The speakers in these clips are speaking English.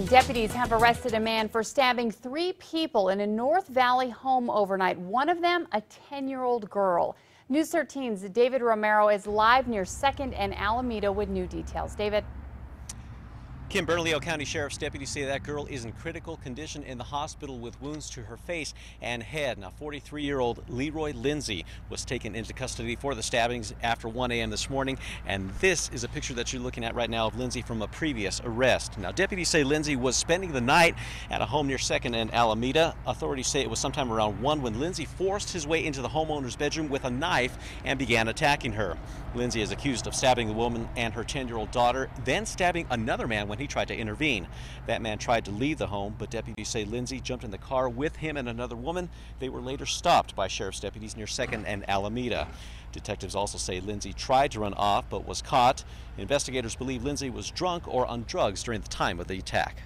afternoon, deputies have arrested a man for stabbing three people in a North Valley home overnight, one of them a 10-year-old girl. News 13's David Romero is live near 2nd and Alameda with new details. David. Kim Bernalillo County Sheriff's deputies say that girl is in critical condition in the hospital with wounds to her face and head. Now, 43-year-old Leroy Lindsay was taken into custody for the stabbings after 1 a.m. this morning, and this is a picture that you're looking at right now of Lindsay from a previous arrest. Now, deputies say Lindsay was spending the night at a home near 2nd and Alameda. Authorities say it was sometime around 1 when Lindsay forced his way into the homeowner's bedroom with a knife and began attacking her. Lindsay is accused of stabbing the woman and her 10-year-old daughter, then stabbing another man when he tried to intervene. That man tried to leave the home, but deputies say Lindsay jumped in the car with him and another woman. They were later stopped by sheriff's deputies near 2nd and Alameda. Detectives also say Lindsay tried to run off but was caught. Investigators believe Lindsay was drunk or on drugs during the time of the attack.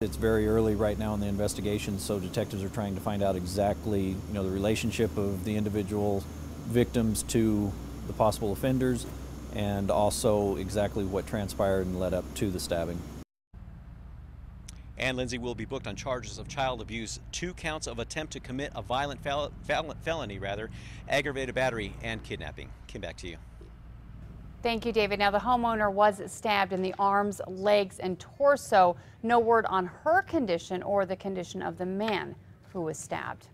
It's very early right now in the investigation, so detectives are trying to find out exactly, you know, the relationship of the individual victims to the possible offenders and also exactly what transpired and led up to the stabbing. And Lindsay will be booked on charges of child abuse, two counts of attempt to commit a violent fel felony, rather, aggravated battery, and kidnapping. Kim, back to you. Thank you, David. Now, the homeowner was stabbed in the arms, legs, and torso. No word on her condition or the condition of the man who was stabbed.